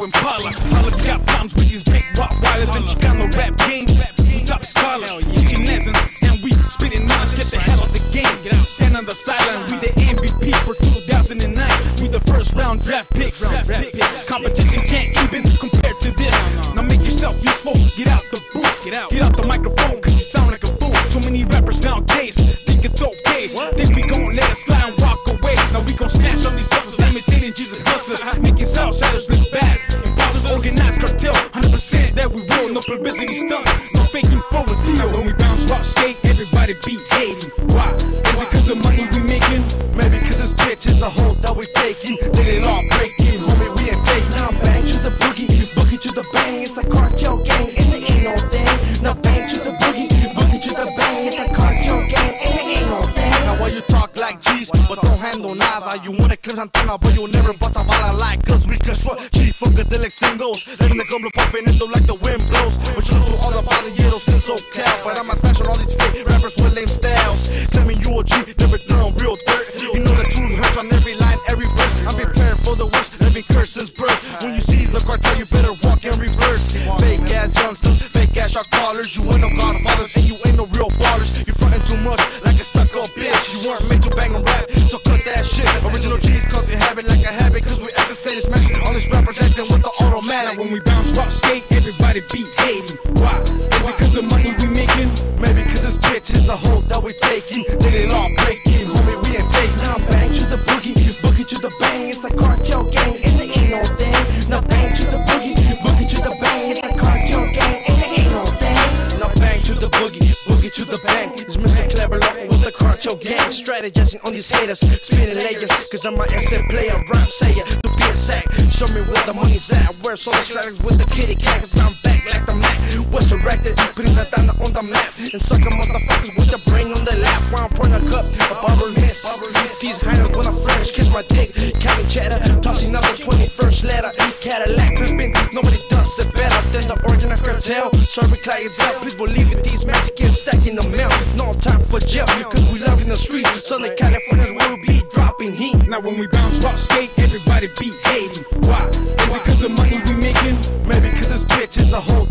Impala. All you got problems with these big Rottweilers and Chicano rap game. We top scholars, teaching lessons, and we spitting knowledge. Get the hell out the game. Stand on the sideline. We the MVP for 2009. We the first round draft picks. Competition can't even compare to this. Now make yourself useful. Get out the booth. Get out. Get out the microphone, cause you sound like a fool. Too many rappers nowadays think it's okay. Think we gon' let it slide and walk away. Now we gon' smash on these buses, imitating Jesus hustlers, uh-huh. making Southsiders look bad. No faking for a deal. When we bounce rock skate, everybody be hating. Why? Is it cause the money we making? Maybe cause this bitch is the hold that we taking. They it all breaking, homie, we ain't fake. Now bang to the boogie, boogie to the bang. It's a cartel gang, and it ain't no thing. Now bang to the boogie, boogie to the bang. It's a cartel gang, and it ain't no thing. Now why you talk like G's, but don't handle nada? You wanna claim Santa Ana, but you'll never bust a bala like us. We construct funkadelic singles. Letting the gum puffing into like the wind blows. But you to all the balleros in SoCal. But I'm a special all these fake rappers with lame styles. Claiming you a G, never done real dirt. You know the truth hurts on every line, every verse. I'm prepared for the worst, living curse since birth. When you see the cartel, you better walk in reverse. Fake ass youngsters, fake ass shot callers. You ain't no godfathers and you ain't no real ballers. You frontin' too much like a stuck up bitch. You weren't made to bang and rap, Now when we bounce rock skate, everybody be hating. Why? Is it cause the money we making? Maybe cause this bitch is the hold that we taking. It all breaking, homie, we ain't fake. Now bang to the boogie, boogie to the bang. It's a cartel gang, and it ain't no thing. Now bang to the boogie, boogie to the bang. It's a cartel gang, and it ain't no thing. Now bang to the boogie, boogie to the bang. It's cartel gang. Strategizing on these haters, spinning layers. Cause I'm a SF player, rap sayer, to be a sack. Show me where the money's at. Where's all the strategies with the kitty cat? Cause I'm back like the Mac. What's erected, putting Santa Ana on the map. And sucker motherfuckers Tell, Sorry, clientele, please believe it. These Mexicans stacking the mail. No time for jail, because we love in the streets. Southern California's where we be dropping heat. Now when we bounce rock skate, everybody be hating. Why? Is it cause the money we making? Maybe cause this bitch is a whole